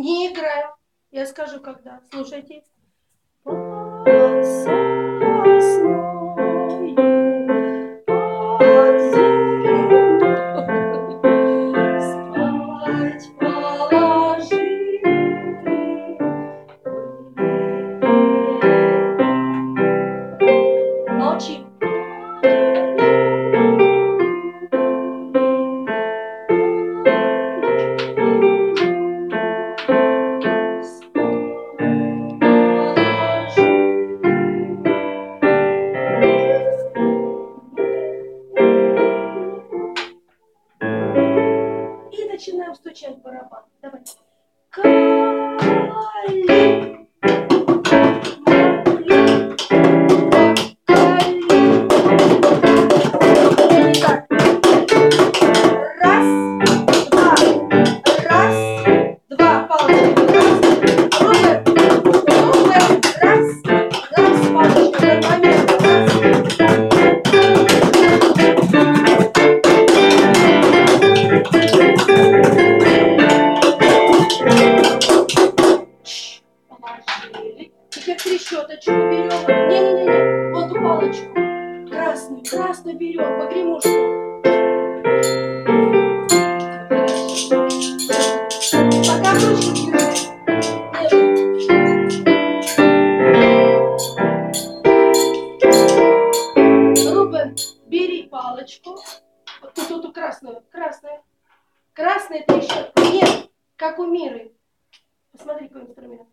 Не играем. Я скажу, когда. Слушайте. Под Стучать в барабан. Давай. Теперь трещоточку берем. Не-не-не, вот эту палочку. Красную, красную берем, погремушку. Пока ручки бери палочку. Вот тут эту красную, красная. Красная трещотка. Нет, как у Миры. Посмотри, какой инструмент.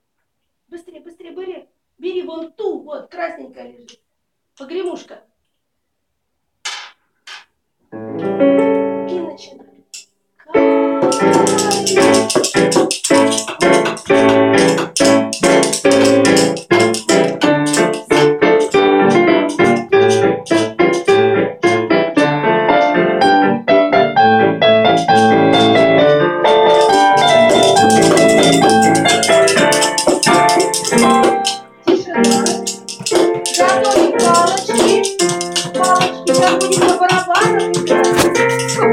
Быстрее, быстрее, бери. Бери вон ту, вот, красненькая лежит. Погремушка.